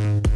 Bye.